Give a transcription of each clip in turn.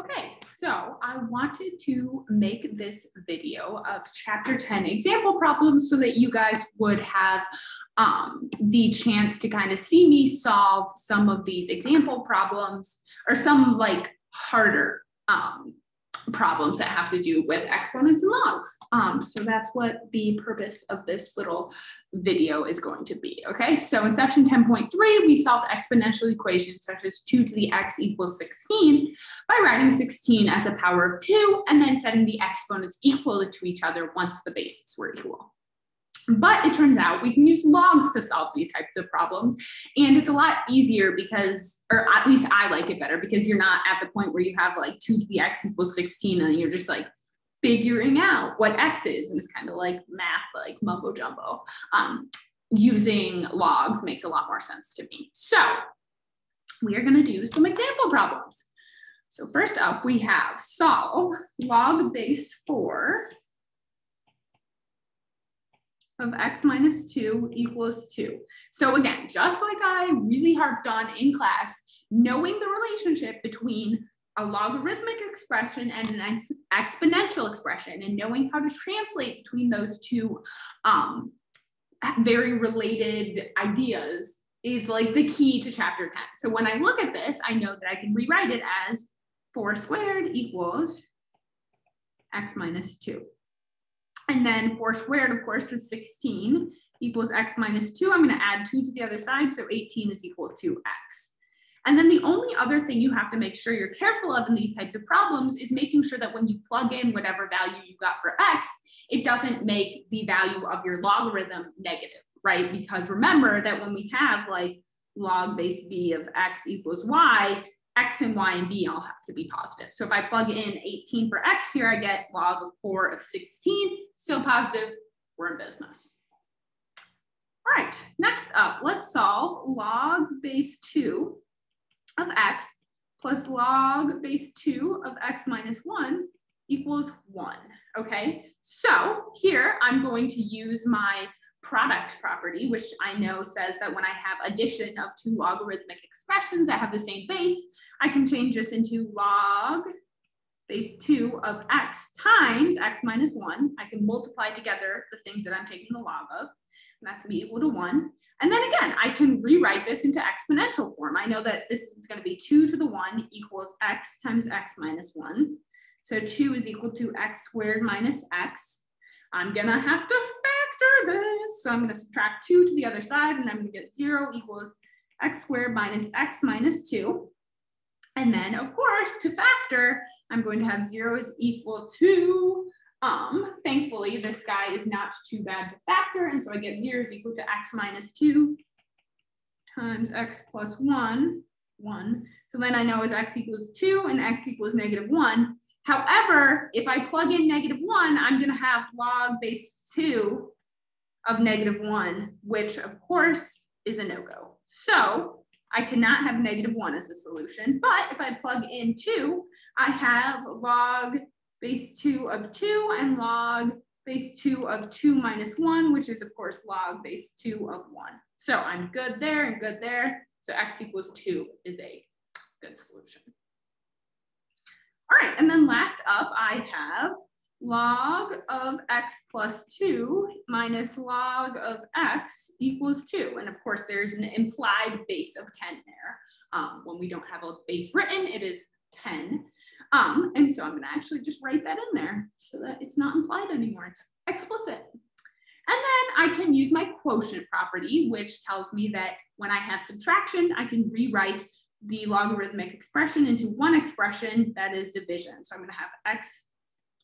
Okay, so I wanted to make this video of chapter 10 example problems so that you guys would have um, the chance to kind of see me solve some of these example problems or some like harder um, problems that have to do with exponents and logs. Um, so that's what the purpose of this little video is going to be, okay? So in section 10.3, we solved exponential equations such as 2 to the x equals 16 by writing 16 as a power of 2 and then setting the exponents equal to each other once the bases were equal. But it turns out we can use logs to solve these types of problems. And it's a lot easier because, or at least I like it better because you're not at the point where you have like 2 to the x equals 16 and you're just like figuring out what x is. And it's kind of like math, like mumbo jumbo. Um, using logs makes a lot more sense to me. So we are going to do some example problems. So first up, we have solve log base 4 of x minus 2 equals 2. So again, just like I really harped on in class, knowing the relationship between a logarithmic expression and an ex exponential expression and knowing how to translate between those two um, very related ideas is like the key to chapter 10. So when I look at this, I know that I can rewrite it as 4 squared equals x minus 2. And then 4 squared, of course, is 16 equals x minus 2. I'm going to add 2 to the other side, so 18 is equal to x. And then the only other thing you have to make sure you're careful of in these types of problems is making sure that when you plug in whatever value you got for x, it doesn't make the value of your logarithm negative, right? Because remember that when we have like log base b of x equals y, x and y and b all have to be positive. So if I plug in 18 for x here, I get log of 4 of 16, still positive, we're in business. All right, next up, let's solve log base 2 of x plus log base 2 of x minus 1 equals 1, okay? So here I'm going to use my product property, which I know says that when I have addition of two logarithmic expressions that have the same base, I can change this into log base 2 of x times x minus 1. I can multiply together the things that I'm taking the log of, and that's going to be equal to 1. And then again, I can rewrite this into exponential form. I know that this is going to be 2 to the 1 equals x times x minus 1. So 2 is equal to x squared minus x. I'm going to have to factor this. So I'm going to subtract 2 to the other side, and I'm going to get 0 equals x squared minus x minus 2. And then, of course, to factor, I'm going to have 0 is equal to, um, thankfully, this guy is not too bad to factor, and so I get 0 is equal to x minus 2 times x plus 1, 1. So then I know is x equals 2 and x equals negative 1. However, if I plug in negative one, I'm gonna have log base two of negative one, which of course is a no-go. So I cannot have negative one as a solution, but if I plug in two, I have log base two of two and log base two of two minus one, which is of course log base two of one. So I'm good there and good there. So x equals two is a good solution. All right, and then last up, I have log of x plus 2 minus log of x equals 2. And of course, there's an implied base of 10 there. Um, when we don't have a base written, it is 10. Um, and so I'm going to actually just write that in there so that it's not implied anymore. It's explicit. And then I can use my quotient property, which tells me that when I have subtraction, I can rewrite the logarithmic expression into one expression that is division. So I'm going to have x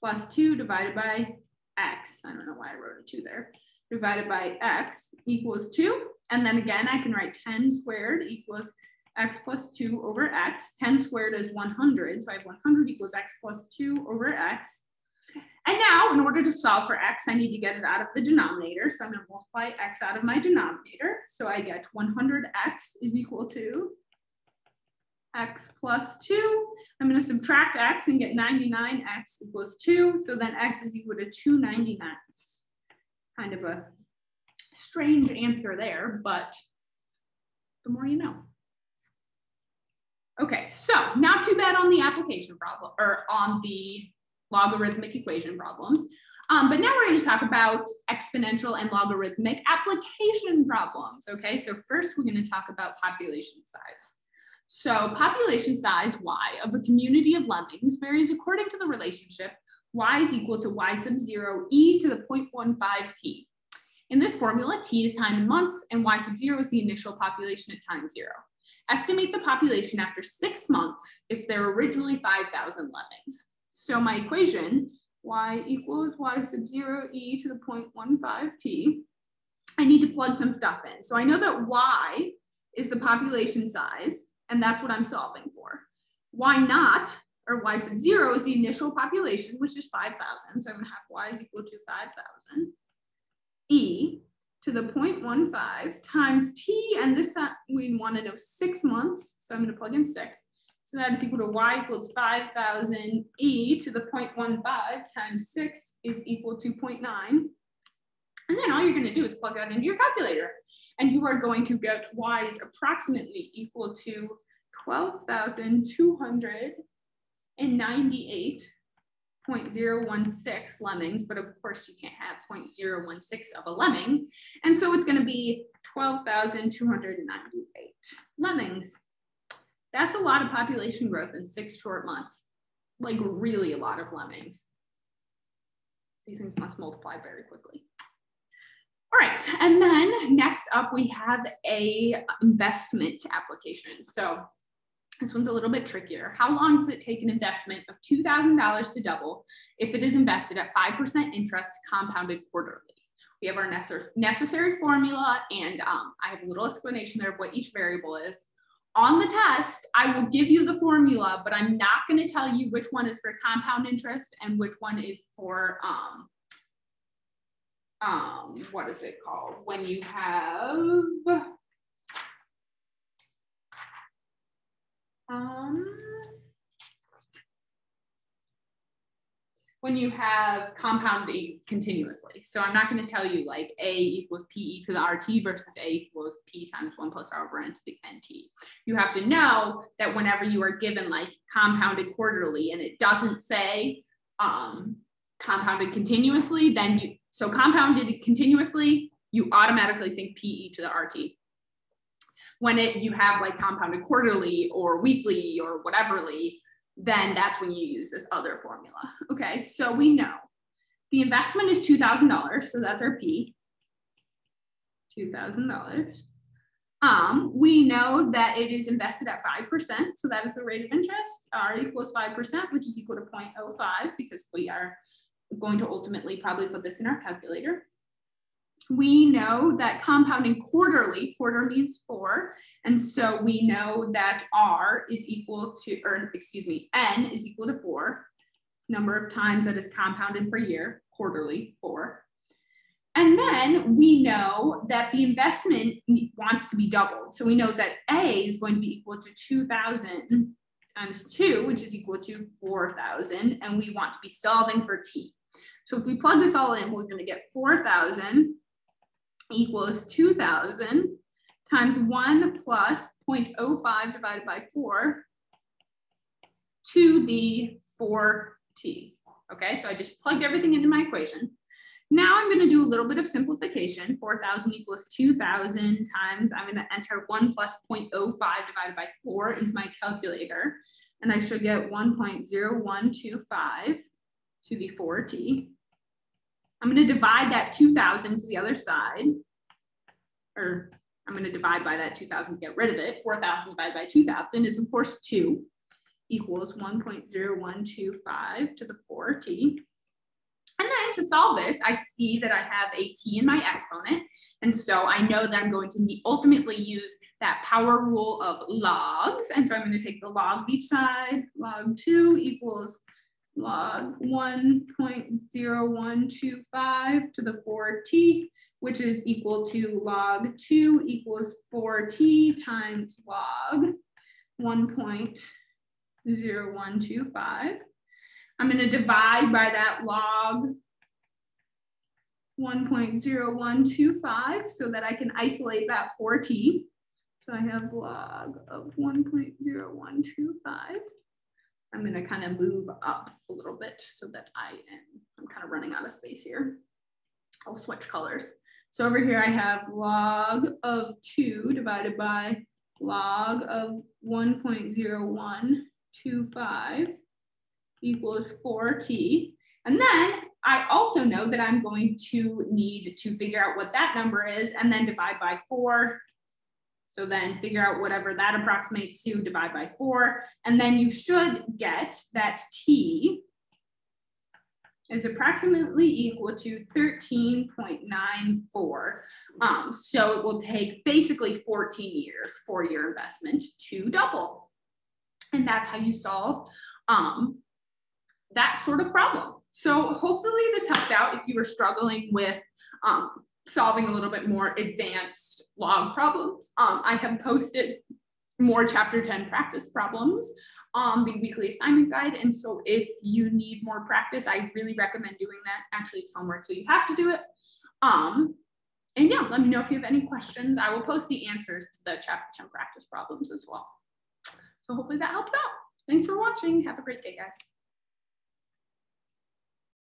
plus 2 divided by x. I don't know why I wrote a 2 there. Divided by x equals 2. And then again, I can write 10 squared equals x plus 2 over x. 10 squared is 100. So I have 100 equals x plus 2 over x. And now, in order to solve for x, I need to get it out of the denominator. So I'm going to multiply x out of my denominator. So I get 100x is equal to x plus 2. I'm going to subtract x and get 99x equals 2. So then x is equal to 299. Kind of a strange answer there, but the more you know. Okay, so not too bad on the application problem or on the logarithmic equation problems. Um, but now we're going to talk about exponential and logarithmic application problems. Okay, so first we're going to talk about population size. So population size y of a community of lemmings varies according to the relationship y is equal to y sub 0 e to the 0.15 t. In this formula, t is time in months and y sub 0 is the initial population at time 0. Estimate the population after six months if there were originally 5,000 lemmings. So my equation, y equals y sub 0 e to the 0.15 t, I need to plug some stuff in. So I know that y is the population size, and that's what I'm solving for. Y naught, or y sub 0, is the initial population, which is 5,000. So I'm going to have y is equal to 5,000. E to the 0.15 times t, and this we want to know six months, so I'm going to plug in six. So that is equal to y equals 5,000 e to the 0.15 times 6 is equal to 0.9. And then all you're going to do is plug that into your calculator. And you are going to get y is approximately equal to 12,298 0.016 lemmings, but of course you can't have 0.016 of a lemming. And so it's gonna be 12,298 lemmings. That's a lot of population growth in six short months, like really a lot of lemmings. These things must multiply very quickly. All right, and then next up we have a investment application. So this one's a little bit trickier. How long does it take an investment of $2,000 to double if it is invested at 5% interest compounded quarterly? We have our necessary formula and um, I have a little explanation there of what each variable is. On the test, I will give you the formula, but I'm not gonna tell you which one is for compound interest and which one is for, um, um, what is it called? When you have, Um, when you have compounding continuously. So I'm not going to tell you like A equals PE to the RT versus A equals P times 1 plus R over N to the NT. You have to know that whenever you are given like compounded quarterly and it doesn't say um, compounded continuously, then you, so compounded continuously, you automatically think PE to the RT when it you have like compounded quarterly or weekly or whateverly, then that's when you use this other formula. Okay, so we know the investment is $2,000, so that's our P, $2,000. Um, we know that it is invested at 5%, so that is the rate of interest. R equals 5%, which is equal to 0.05 because we are going to ultimately probably put this in our calculator we know that compounding quarterly, quarter means four. And so we know that R is equal to, or excuse me, N is equal to four, number of times that is compounded per year, quarterly, four. And then we know that the investment wants to be doubled. So we know that A is going to be equal to 2,000 times two, which is equal to 4,000. And we want to be solving for T. So if we plug this all in, we're going to get 4,000 equals 2,000 times 1 plus 0.05 divided by 4 to the 4t. Okay, so I just plugged everything into my equation. Now I'm going to do a little bit of simplification. 4,000 equals 2,000 times, I'm going to enter 1 plus 0.05 divided by 4 into my calculator. And I should get 1.0125 to the 4t. I'm going to divide that 2000 to the other side, or I'm going to divide by that 2000 to get rid of it. 4000 divided by 2000 is of course 2 equals 1.0125 to the 4t. To solve this, I see that I have a t in my exponent. And so I know that I'm going to ultimately use that power rule of logs. And so I'm going to take the log of each side. Log 2 equals log 1.0125 to the 4t, which is equal to log 2 equals 4t times log 1.0125. I'm going to divide by that log 1.0125 so that I can isolate that 4t. So I have log of 1.0125. I'm gonna kind of move up a little bit so that I am, I'm kind of running out of space here. I'll switch colors. So over here I have log of two divided by log of 1.0125 equals 4t. And then I also know that I'm going to need to figure out what that number is and then divide by four. So then figure out whatever that approximates to, divide by four. And then you should get that t is approximately equal to 13.94. Um, so it will take basically 14 years for your investment to double. And that's how you solve um, that sort of problem. So hopefully this helped out if you were struggling with um, solving a little bit more advanced log problems. Um, I have posted more chapter 10 practice problems on the weekly assignment guide. And so if you need more practice, I really recommend doing that. Actually, it's homework, so you have to do it. Um, and yeah, let me know if you have any questions. I will post the answers to the chapter 10 practice problems as well. So hopefully that helps out. Thanks for watching. Have a great day, guys.